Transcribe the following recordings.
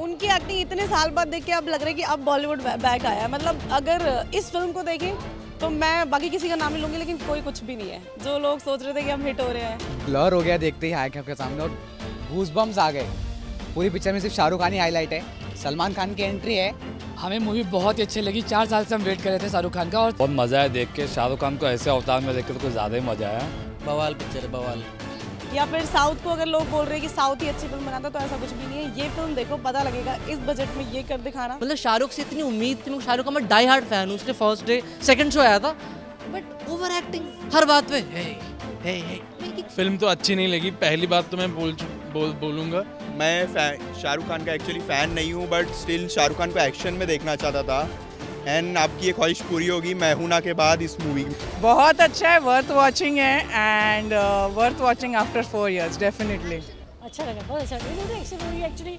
उनकी एक्टिंग इतने साल बाद देख के अब लग रहा है कि अब बॉलीवुड बैक आया है। मतलब अगर इस फ़िल्म को देखें तो मैं बाकी किसी का नाम नहीं लूँगी लेकिन कोई कुछ भी नहीं है। जो लोग सोच रहे थे कि हम हिट हो रहे हैं। ब्लर हो गया देखते ही आए के सामने और घूस बम्स आ गए। पूरी पिक्चर में सिर्फ़ शाहरुख खान ही हाईलाइट है। सलमान खान की एंट्री है। हमें मूवी बहुत ही अच्छी लगी। चार साल से हम वेट कर रहे थे शाहरुख खान का और बहुत मज़ा आया देख के। शाहरुख खान को ऐसे अवतार में देख के तो कुछ ज़्यादा ही मज़ा आया। बवाल पिक्चर है बवाल। या फिर साउथ को अगर लोग बोल रहे हैं कि साउथ ही अच्छी फ़िल्म बनाता है तो ऐसा कुछ भी नहीं है। ये फ़िल्म देखो पता लगेगा इस बजट में ये कर दिखाना। मतलब शाहरुख से इतनी उम्मीद थी मैं शाहरुख का मैं डाई हार्ड फ़ैन हूँ उसके फ़र्स्ट डे सेकंड शो आया था। बट ओवर एक्टिंग हर बात पे। हे हे हे फ़िल्म तो अच्छी नहीं लगी पहली बात तो मैं बोल बोल बोलूँगा। मैं शाहरुख खान का एक्चुअली फ़ैन नहीं हूँ बट स्टिल शाहरुख खान को एक्शन में देखना चाहता था। एंड आपकी ये ख्वाहिश पूरी होगी मैहूना के बाद इस मूवी बहुत अच्छा है वर्थ वॉचिंग है and worth watching after four years definitely अच्छा लगा बहुत अच्छा लगा। एक्चुअली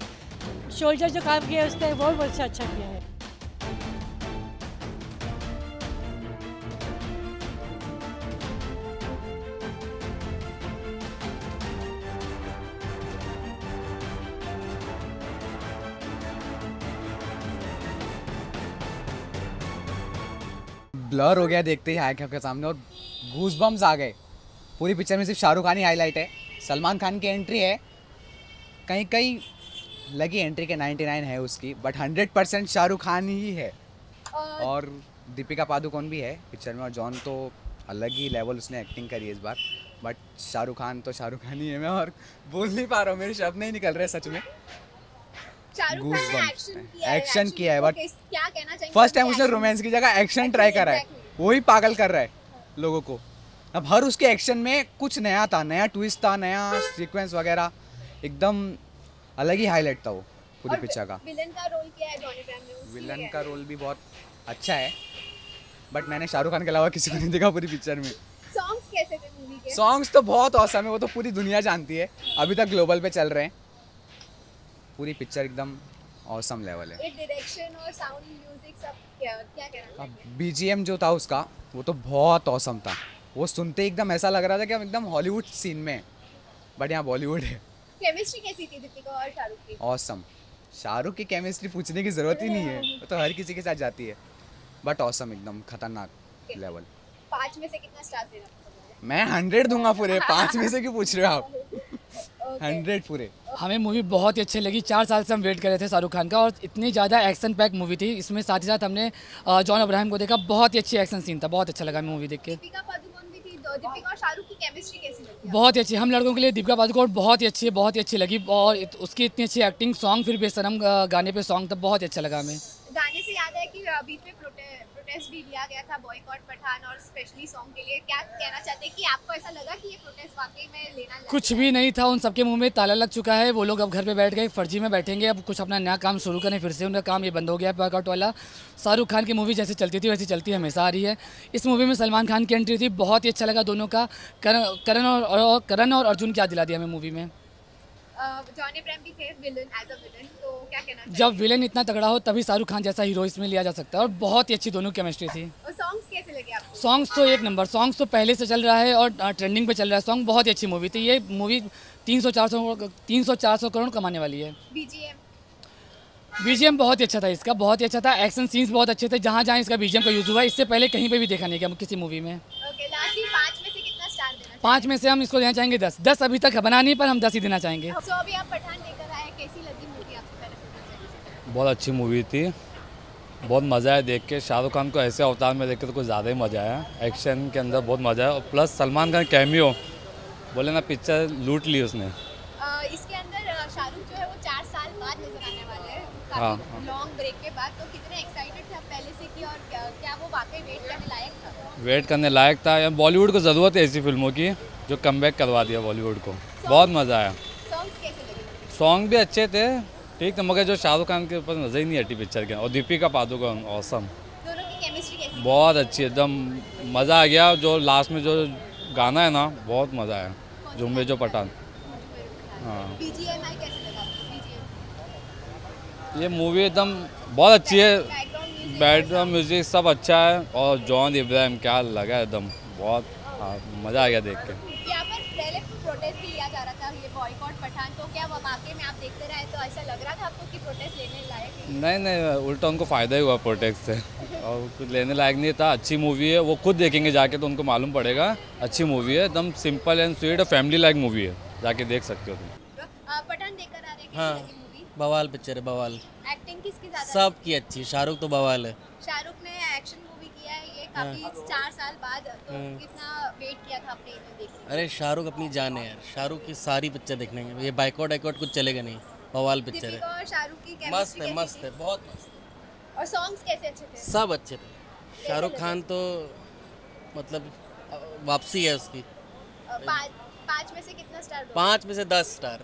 शोल्डर जो काम किया है उसने बहुत अच्छा अच्छा किया है। ब्लर हो गया देखते ही आए के सामने और घूस बम्स आ गए। पूरी पिक्चर में सिर्फ़ शाहरुख खान ही हाईलाइट है। सलमान खान की एंट्री है। कहीं कहीं लगी एंट्री के 99 है उसकी बट 100 परसेंट शाहरुख खान ही है। और दीपिका पादुकोण भी है पिक्चर में और जॉन तो अलग ही लेवल उसने एक्टिंग करी है इस बार। बट शाहरुख खान तो शाहरुख खान ही है मैं और बोल नहीं पा रहा हूँ मेरे शब्द नहीं निकल रहे सच में। एक्शन किया है बट क्या कहना चाहिए फ़र्स्ट टाइम उसने रोमांस की जगह एक्शन ट्राई करा है। वही पागल कर रहा है लोगों को। अब हर उसके एक्शन में कुछ नया था नया ट्विस्ट था नया सीक्वेंस वगैरह। एकदम अलग ही हाईलाइट था वो पूरी पिक्चर का। विलन का रोल किया है जॉनी ने विलन का रोल भी बहुत अच्छा है बट मैंने शाहरुख खान के अलावा किसी को नहीं देखा पूरी पिक्चर में। सॉन्ग्स कैसे थे मूवी के? सॉन्ग्स तो बहुत औसम है वो तो पूरी दुनिया जानती है। अभी तक ग्लोबल पे चल रहे हैं। पूरी पिक्चर एकदम औसम लेवल है। डायरेक्शन और साउंड म्यूज़िक सब क्या क्या कहना अब बीजीएम जो था उसका वो तो बहुत औसम था। वो सुनते एकदम ऐसा लग रहा था कि हम एकदम हॉलीवुड सीन में बट यहाँ बॉलीवुड है। केमिस्ट्री कैसी थी दीपिका और शाहरुख की? औसम शाहरुख की केमिस्ट्री पूछने की ज़रूरत ही नहीं है। वो तो हर किसी के साथ जाती है। बट औसम एकदम खतरनाक लेवल पाँच में से कितना स्टार देना मैं हंड्रेड दूँगा पूरे। पाँच में से क्यों पूछ रहे हो आप? हंड्रेड पूरे। हमें मूवी बहुत ही अच्छी लगी। चार साल से हम वेट कर रहे थे शाहरुख खान का और इतनी ज़्यादा एक्शन पैक मूवी थी। इसमें साथ ही साथ हमने जॉन अब्राहम को देखा। बहुत ही अच्छी एक्शन सीन था। बहुत अच्छा लगा मूवी देख के। बहुत ही अच्छी। हम लड़कों के लिए दीपिका पादुकोण बहुत ही अच्छी है बहुत ही अच्छी लगी। और उसकी इतनी अच्छी एक्टिंग सॉन्ग फिर बेसरम गाने पे सॉन्ग था। बहुत ही अच्छा लगा हमें। गाने से याद है कि बीच में प्रोटेस्ट भी लिया गया था बॉयकॉट पठान और स्पेशली सॉन्ग के लिए। क्या कहना चाहते हैं कि आपको ऐसा लगा कि ये प्रोटेस्ट वाकई में लेना कुछ भी नहीं था उन सबके मुँह में ताला लग चुका है। वो लोग अब घर पे बैठ गए फर्जी में बैठेंगे। अब कुछ अपना नया काम शुरू करें फिर से उनका काम ये बंद हो गया बॉयकॉट वाला। शाहरुख खान की मूवी जैसे चलती थी वैसी चलती हमेशा आ रही है। इस मूवी में सलमान खान की एंट्री थी बहुत ही अच्छा लगा दोनों का। करण और करण और अर्जुन क्या दिला दिया हमें मूवी में? जब विलन इतना तगड़ा हो तभी शाहरुख खान जैसा हीरो इसमें लिया जा सकता है। और बहुत ही अच्छी दोनों केमिस्ट्री थी। सॉन्ग्स कैसे लगे आपको? सॉन्ग्स तो एक नंबर सॉन्ग्स तो पहले से चल रहा है और ट्रेंडिंग पे चल रहा है। सॉन्ग बहुत ही अच्छी मूवी थी। ये मूवी तीन सौ चार सौ तीन सौ चार सौ करोड़ कमाने वाली है। बीजीएम बहुत ही अच्छा था इसका बहुत ही अच्छा था। एक्शन सीन्स बहुत अच्छे थे। जहाँ जहाँ इसका बीजीएम का यूज़ हुआ इससे पहले कहीं पे भी देखा नहीं गया किसी मूवी में। पाँच में से हम इसको देना चाहेंगे दस। दस अभी तक बना नहीं पर हम दस ही देना चाहेंगे। बहुत अच्छी मूवी थी। बहुत मज़ा आया देख के। शाहरुख खान को ऐसे अवतार में देख के तो कुछ ज़्यादा ही मज़ा आया। एक्शन के अंदर बहुत मज़ा आया। और प्लस सलमान खान कैमियो बोले ना पिक्चर लूट ली उसने। इसके अंदर शाहरुख जो है वो चार साल बाद नज़र आने वाले हैं। हाँ। लॉन्ग ब्रेक के बाद। तो कितने एक्साइटेड थे पहले से कि और क्या, क्या वो वाकई वेट करने लायक था? वेट करने लायक था। या बॉलीवुड को ज़रूरत है ऐसी फ़िल्मों की जो कम करवा दिया बॉलीवुड को। बहुत मज़ा आया। सॉन्ग भी अच्छे थे। ठीक था मगर जो शाहरुख खान के ऊपर नज़र ही नहीं हटी पिक्चर के। और दीपिका पादुकोण औसम बहुत अच्छी एकदम मज़ा आ गया। जो लास्ट में जो गाना है ना बहुत मज़ा आया। जुम्बे जो पठान। हाँ। ये मूवी एकदम बहुत अच्छी है। बैकग्राउंड म्यूज़िक सब अच्छा है। और जॉन इब्राहिम क्या लगा एकदम। बहुत हाँ मज़ा आ गया देख के। प्रोटेस्ट भी लिया जा रहा था ये बॉयकॉट पठान तो क्या वाकई में आप देखते रहे? तो ऐसा लग रहा था आपको कि प्रोटेस्ट लेने लायक नहीं नहीं उल्टा उनको फ़ायदा ही हुआ प्रोटेक्ट से। और कुछ लेने लायक नहीं था अच्छी मूवी है वो खुद देखेंगे जाके तो उनको मालूम पड़ेगा अच्छी मूवी है एकदम सिंपल एंड स्वीट और फैमिली लाइक मूवी है जाके देख सकते हो तुम। पठान देखकर आ रहे हैं हाँ। बवाल पिक्चर है बवाल। एक्टिंग किसकी ज़्यादा सब की अच्छी शाहरुख तो बवाल है। शाहरुख ने एक्शन मूवी किया है ये काफ़ी चार साल बाद तो कितना वेट किया था आपने इन्हें देखने अरे शाहरुख अपनी जान है यार। शाहरुख की सारी पिक्चर देखने के ये बाइकआउट आइकआउट कुछ चलेगा नहीं। बवाल पिक्चर है। शाहरुख की मस्त है मस्त है बहुत मस्त। और सॉन्ग्स कैसे अच्छे थे? सब अच्छे थे। शाहरुख खान तो मतलब वापसी है उसकी। पाँच में से कितना स्टार दो पाँच में से दस स्टार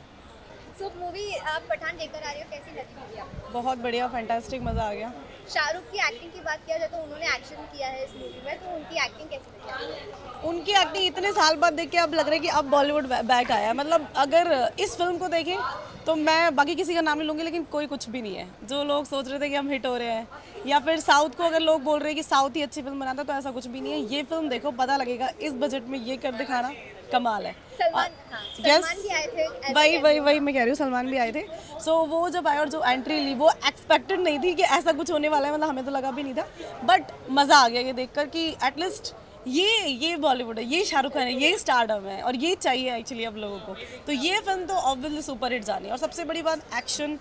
सो मूवी आप पठान देखकर आ रहे हो कैसी लगी बहुत बढ़िया फैंटास्टिक मज़ा आ गया। शाहरुख की एक्टिंग की बात किया जाए तो उन्होंने एक्शन किया है इस मूवी में तो उनकी एक्टिंग कैसी लगी? उनकी एक्टिंग इतने साल बाद देख के अब लग रहा है कि अब बॉलीवुड बैक आया मतलब अगर इस फ़िल्म को देखें तो मैं बाकी किसी का नाम नहीं लूँगी, लेकिन कोई कुछ भी नहीं है। जो लोग सोच रहे थे कि हम हिट हो रहे हैं, या फिर साउथ को अगर लोग बोल रहे हैं कि साउथ ही अच्छी फ़िल्म बनाता तो ऐसा कुछ भी नहीं है। ये फ़िल्म देखो, पता लगेगा इस बजट में ये कर दिखाना कमाल है। सलमान हाँ भी आए थे वही वही वही मैं कह रही हूँ सलमान भी आए थे। सो so, वो जब आए और जो एंट्री ली वो एक्सपेक्टेड नहीं थी कि ऐसा कुछ होने वाला है मतलब हमें तो लगा भी नहीं था। बट मज़ा आ गया ये देखकर कि एटलीस्ट ये ये बॉलीवुड है ये शाहरुख खान है ये स्टारडम है और ये चाहिए एक्चुअली अब लोगों को। तो ये फ़िल्म तो ऑब्वियसली सुपर हिट जानी है। और सबसे बड़ी बात एक्शन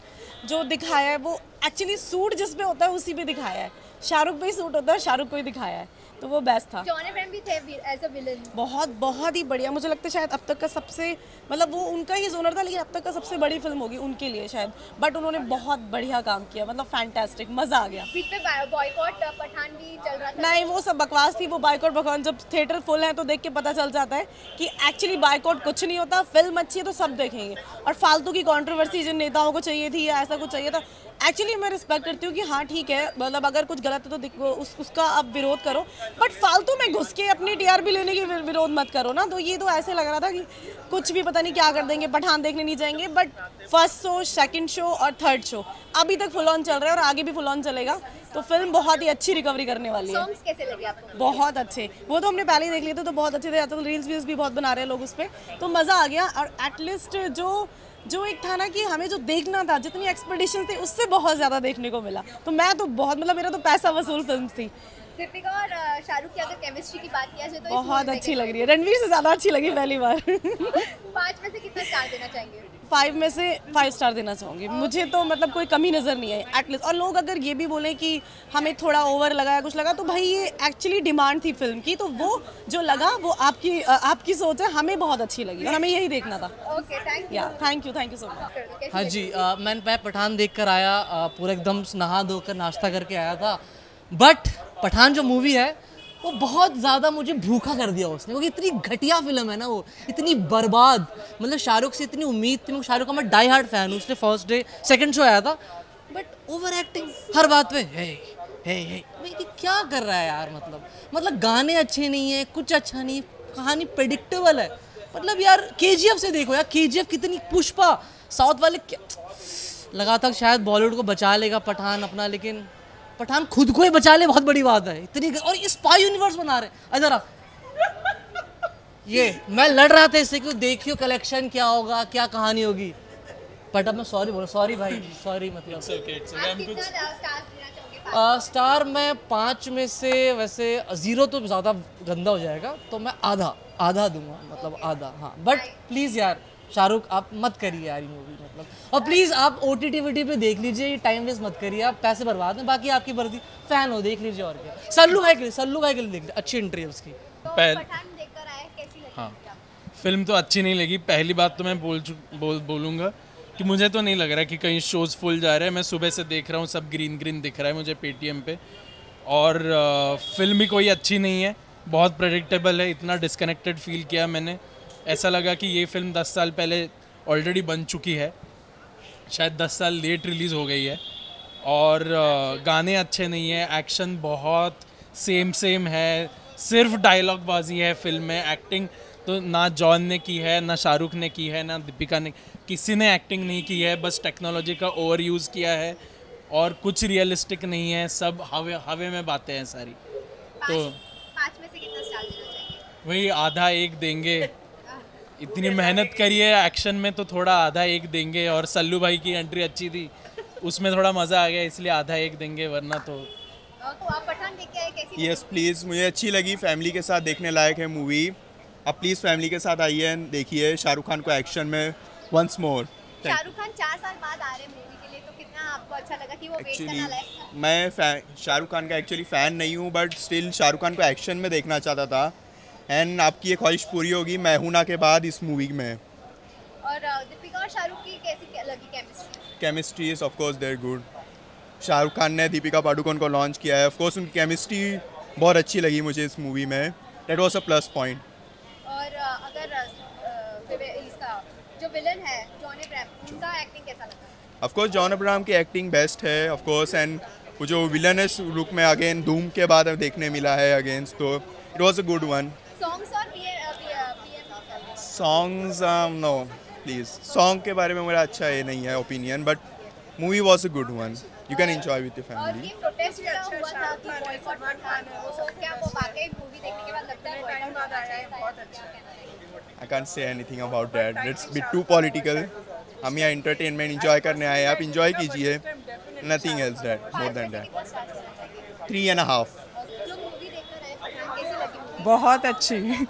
जो दिखाया है वो एक्चुअली सूट जिस पे होता है उसी पे दिखाया है। शाहरुख पे ही सूट होता है शाहरुख को ही दिखाया है। तो वो बेस्ट था। जॉन अब्राहम भी थे एज अ विलन बहुत बहुत ही बढ़िया। मुझे लगता है शायद अब तक का सबसे मतलब वो उनका ही जोनर था लेकिन अब तक का सबसे बड़ी फ़िल्म होगी उनके लिए शायद। बट उन्होंने बहुत बढ़िया काम किया मतलब फैंटास्टिक मज़ा आ गया। पे बॉयकॉट पठान भी चल रहा था। नहीं वो सब बकवास थी वो बाइकआउट बकवास जब थिएटर फुल है तो देख के पता चल जाता है कि एक्चुअली बाइकआउट कुछ नहीं होता फ़िल्म अच्छी है तो सब देखेंगे। और फालतू की कंट्रोवर्सी जिन नेताओं को चाहिए थी या ऐसा कुछ चाहिए था एक्चुअली मैं रिस्पेक्ट करती हूँ कि हाँ ठीक है मतलब अगर कुछ गलत है तो दिख- उस, उसका आप विरोध करो। बट फालतू में घुस के अपनी टीआरपी लेने की विरोध मत करो ना। तो ये तो ऐसे लग रहा था कि कुछ भी पता नहीं क्या कर देंगे पठान देखने नहीं जाएँगे। But first show second show और थर्ड शो अभी तक फुल ऑन चल रहा है और आगे भी फुल ऑन चलेगा। तो फ़िल्म बहुत ही अच्छी रिकवरी करने वाली है। सॉन्ग्स कैसे लगे आपको? बहुत अच्छे। वो तो हमने पहले ही देख लिए थे तो बहुत अच्छे थे। आजकल रील्स वील्स भी बहुत बना रहे हैं लोग उस पर तो मज़ा आ गया। और एटलीस्ट जो जो एक था ना कि हमें जो देखना था जितनी एक्सपेक्टेशन थी उससे बहुत ज़्यादा देखने को मिला। तो मैं तो बहुत मतलब मेरा तो पैसा वसूल फ़िल्म थी। और शाहरुख की अगर केमिस्ट्री की बात किया जाए तो बहुत अच्छी लग रही है। रणवीर से ज़्यादा अच्छी लगी पहली बार। पाँच में से कितना स्टार देना चाहेंगे? फाइव में से फाइव स्टार देना चाहूँगी। मुझे तो मतलब कोई कमी नज़र नहीं आई एटलीस्ट और लोग अगर ये भी बोले कि हमें थोड़ा ओवर लगा या कुछ लगा तो भाई ये एक्चुअली डिमांड थी फ़िल्म की तो वो जो लगा वो आपकी आपकी सोच है हमें बहुत अच्छी लगी और हमें यही देखना था। थैंक या thank you thank you so much हाँ जी मैंने मैं पठान देख कर आया पूरा एकदम नहा धोकर नाश्ता करके आया था। बट पठान जो मूवी है वो बहुत ज़्यादा मुझे भूखा कर दिया उसने। क्योंकि इतनी घटिया फ़िल्म है ना वो। इतनी बर्बाद। मतलब शाहरुख से इतनी उम्मीद थी। शाहरुख का मैं डाई हार्ट फ़ैन हूँ। उसने फ़र्स्ट डे सेकंड शो आया था। बट ओवर एक्टिंग हर बात पे हे हे हे क्या कर रहा है यार मतलब? मतलब गाने अच्छे नहीं है, कुछ अच्छा नहीं कहानी प्रेडिक्टेबल है। मतलब यार के से देखो यार के कितनी पुष्पा। साउथ वाले क्या लगा था शायद बॉलीवुड को बचा लेगा पठान अपना, लेकिन पठान खुद को ही बचा ले बहुत बड़ी बात है। इतनी और स्पाई यूनिवर्स बना रहे इधर आ ये मैं लड़ रहा था इससे कि देखियो कलेक्शन क्या होगा क्या कहानी होगी। बट अब मैं सॉरी बोला सॉरी भाई सॉरी मतलब आप कितना स्टार देना चाहोगे? आ, स्टार मैं पाँच में से वैसे ज़ीरो तो ज़्यादा गंदा हो जाएगा तो मैं आधा आधा दूँगा मतलब आधा हाँ। बट प्लीज़ यार शाहरुख आप मत करिए यार ये मूवी मतलब। और प्लीज़ आप O T T V T पे देख लीजिए टाइम वेस्ट मत करिए आप पैसे बर्बाद हैं बाकी आपकी मर्ज़ी। फ़ैन हो देख लीजिए और क्या। सल्लू भाई के लिए सल्लू भाई के लिए देख लीजिए अच्छी एंट्री है उसकी पहल- पठान देखकर आए कैसी लगी हाँ। फ़िल्म तो अच्छी नहीं लगी पहली बात तो मैं बोल चुक बोल बोलूँगा कि मुझे तो नहीं लग रहा कि कहीं शोज़ फुल जा रहे हैं। मैं सुबह से देख रहा हूँ सब ग्रीन ग्रीन दिख रहा है मुझे पेटीएम पे। और फ़िल्म भी कोई अच्छी नहीं है बहुत प्रडिक्टेबल है इतना डिस्कनेक्टेड फील किया मैंने। ऐसा लगा कि ये फ़िल्म दस साल पहले ऑलरेडी बन चुकी है। शायद दस साल लेट रिलीज़ हो गई है। और गाने अच्छे नहीं है एक्शन बहुत सेम सेम है। सिर्फ़ डायलॉग बाजी है फ़िल्म में एक्टिंग तो ना जॉन ने की है ना शाहरुख ने की है ना दीपिका ने किसी ने एक्टिंग नहीं की है बस टेक्नोलॉजी का ओवर यूज़ किया है। और कुछ रियलिस्टिक नहीं है सब हवे हवे में बातें हैं सारी। तो पाँच में से कितना स्टार देना चाहिए? वही आधा एक देंगे। इतनी मेहनत करी है एक्शन में तो थोड़ा आधा एक देंगे और सल्लू भाई की एंट्री अच्छी थी उसमें थोड़ा मज़ा आ गया इसलिए आधा एक देंगे वरना तो तो आप पठान देख के आए कैसी यस प्लीज़ मुझे अच्छी लगी फैमिली के साथ देखने लायक है मूवी आप प्लीज़ फैमिली के साथ आइए देखिए शाहरुख खान को एक्शन में वंस मोर शाहरुख खान चार साल बाद आ रहे मूवी के लिए तो कितना आपको अच्छा लगा कि वो वेट एक्चुअली करना लायक था? मैं शाहरुख खान का एक्चुअली फ़ैन नहीं हूँ बट स्टिल शाहरुख खान को एक्शन में देखना चाहता था। एंड आपकी ये ख्वाहिश पूरी होगी मैं हूँ ना के बाद इस मूवी में। और दीपिका और शाहरुख की कैसी लगी chemistry chemistry is of course their good Shahrukh Khan ने दीपिका पाडुकोन को लॉन्च किया है। ऑफ़ कोर्स उनकी केमिस्ट्री बहुत अच्छी लगी मुझे इस मूवी में। That was a plus point और अगर अ, अ, विवे- इसका जो विलन है जॉन अब्राहम उनका एक्टिंग कैसा लगा? ऑफ़ कोर्स जॉन अब्राहम की एक्टिंग बेस्ट है ऑफ़ कोर्स एंड वो जो विलनस लुक में अगेन धूम के बाद देखने मिला है अगेंस्ट तो it was a good one songs और PM PM songs no please song के बारे में मेरा अच्छा ये नहीं है opinion but movie was a good one you can enjoy with your family I can't say anything about that. let's be too political. हम यहाँ entertainment इंजॉय करने आए हैं। आप इंजॉय कीजिए। Nothing else that more than that. Three and movie? बहुत अच्छी।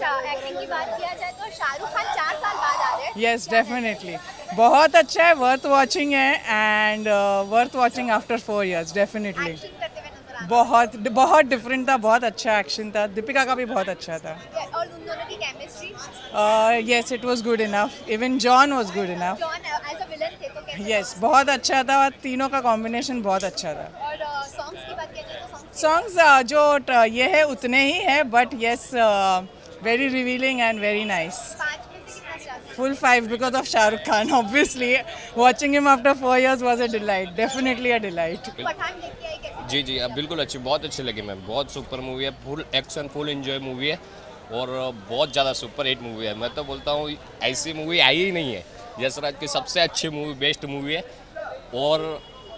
Acting की बात किया जाए तो शाहरुख खान चार साल बाद आ रहे हैं। यस डेफिनेटली बहुत अच्छा है वर्थ वॉचिंग है and worth watching after four years definitely action करते हुए नज़र आ बहुत बहुत डिफरेंट था बहुत अच्छा एक्शन था। दीपिका का भी बहुत अच्छा था। रहे और उन दोनों की chemistry yes it was good enough even John was good enough yes बहुत अच्छा था और तीनों का कॉम्बिनेशन बहुत अच्छा था। सॉन्ग्स सॉन्ग्स जो ये है उतने ही है but yes revealing and very nice पाँच में से कितना Full five because of Shah Rukh Khan. Obviously, watching him after four years was a delight. Definitely a delight. जी जी अब बिल्कुल अच्छी बहुत अच्छी लगी मैम बहुत सुपर मूवी है full action full enjoy movie है और बहुत ज़्यादा सुपर हिट मूवी है मैं तो बोलता हूँ ऐसी मूवी आई ही नहीं है यशराज की सबसे अच्छी मूवी बेस्ट मूवी है और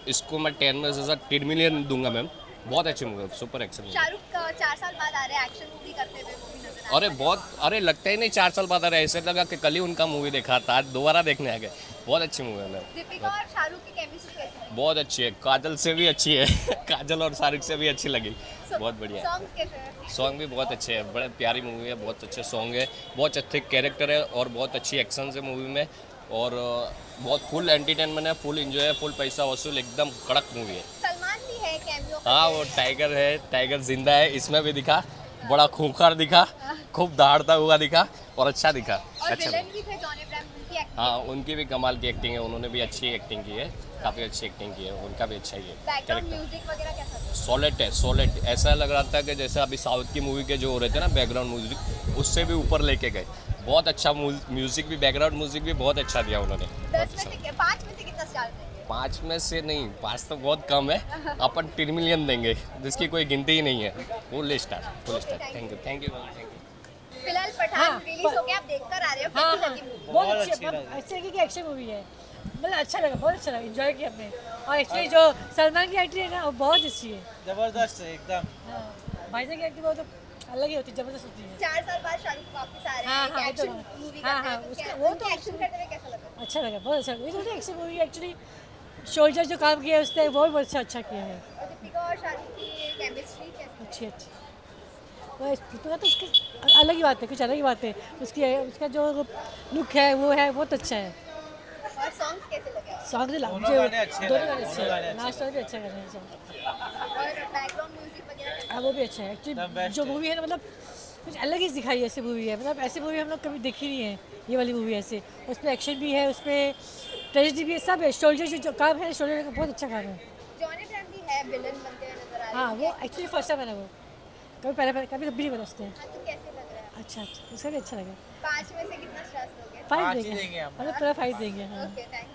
इसको मैं टेन में से टेन मिलियन दूँगा मैम बहुत अच्छी मूवी है सुपर एक्शन मूवी शाहरुख अ, चार साल बाद आ रहे हैं एक्शन मूवी करते हुए मूवी नज़र आ अरे बहुत अरे लगता ही नहीं चार साल बाद आ रहा है ऐसे लगा कि कल ही उनका मूवी देखा था आज दोबारा देखने आ गए। बहुत अच्छी मूवी है दीपिका और शाहरुख की केमिस्ट्री कैसी बहुत अच्छी है काजल से भी अच्छी है काजल और शाहरुख से भी अच्छी लगी। बहुत बढ़िया। सॉन्ग भी बहुत अच्छे हैं बड़े प्यारी मूवी है बहुत अच्छे सॉन्ग है बहुत अच्छे कैरेक्टर है और बहुत अच्छी एक्शन है मूवी में। और बहुत फुल एंटरटेनमेंट है फुल एंजॉय है फुल पैसा वसूल एकदम कड़क मूवी है। है वो टाइगर है टाइगर ज़िंदा है इसमें भी दिखा बड़ा खूंखार दिखा खूब दहाड़ता हुआ दिखा और अच्छा दिखा और अच्छा भी थे हाँ उनकी भी कमाल की एक्टिंग है उन्होंने भी अच्छी एक्टिंग की है काफ़ी अच्छी एक्टिंग की है उनका भी अच्छा ही है सॉलिड है सॉलिड ऐसा लग रहा था कि जैसे अभी साउथ की मूवी के जो हो रहे थे ना बैकग्राउंड म्यूज़िक उससे भी ऊपर लेके गए। बहुत अच्छा म्यूज़िक भी बैकग्राउंड म्यूज़िक भी बहुत अच्छा दिया उन्होंने। दस में से पाँच में से कितना स्टार पाँच में से नहीं पाँच तो बहुत कम है। अपन टेन मिलियन देंगे जिसकी कोई गिनती ही नहीं है। Full star full star thank you thank you thank you फ़िलहाल पठान रिलीज़ हो गया आप देख कर आ रहे हो हाँ हाँ। बहुत अच्छी अच्छी लगी। कि एक्शन मूवी है। मतलब अच्छा लगा बहुत अच्छा लगा इन्जॉय किया हमने और एक्चुअली जो सलमान की एक्टिंग है ना वो बहुत अच्छी है। ज़बरदस्त है एकदम। हाँ भाईजान की एक्टिंग बहुत अलग ही होती है ज़बरदस्त होती है। चार साल बाद शाहरुख वापस आ रहे हाँ, हैं हाँ, तो एक्शन मूवी हाँ, करते हाँ, तो उसका- वो तो एक्शन करते हुए कैसा लगा? अच्छा लगा बहुत अच्छा लगा। ये एक्शन मूवी एक्चुअली शोल्जर जो काम किया है उसने वो भी बहुत अच्छा अच्छा किया है। और दीपिका और शाहरुख की केमिस्ट्री कैसी अच्छी अच्छी। वो दीपिका तो उसकी अलग ही बात है कुछ अलग ही बात है। उसकी उसका जो लुक है वो है बहुत अच्छा है। और सॉन्ग्स कैसे लगे? सॉन्ग दोनों गाने अच्छे दोनों गाने अच्छे हैं। लास्ट भी अच्छा गाना है सॉन्ग और बैकग्राउंड म्यूज़िक वगैरह हाँ वो भी अच्छा है। एक्चुअली जो मूवी है ना मतलब कुछ अलग ही दिखाई है ऐसी मूवी है। मतलब ऐसी मूवी हम लोग कभी देखी नहीं है ये वाली मूवी ऐसे। उसमें एक्शन भी है उसमें ट्रेजिडी भी सब है शोल्डर जो, जो काम है शोल्डर का बहुत अच्छा काम है। जॉन भी है विलन बनते हुए नज़र आ हाँ। वो एक्चुअली फ़र्स्ट टाइम है वो। कभी पहले पहले कभी कभी नहीं बनाते हैं हाँ, तो कैसे लग रहा है? अच्छा अच्छा उसका भी अच्छा लगा। पाँच में से कितना स्टार्स दोगे? फाइव देंगे। मतलब पूरा फाइव देंगे हाँ। Okay thank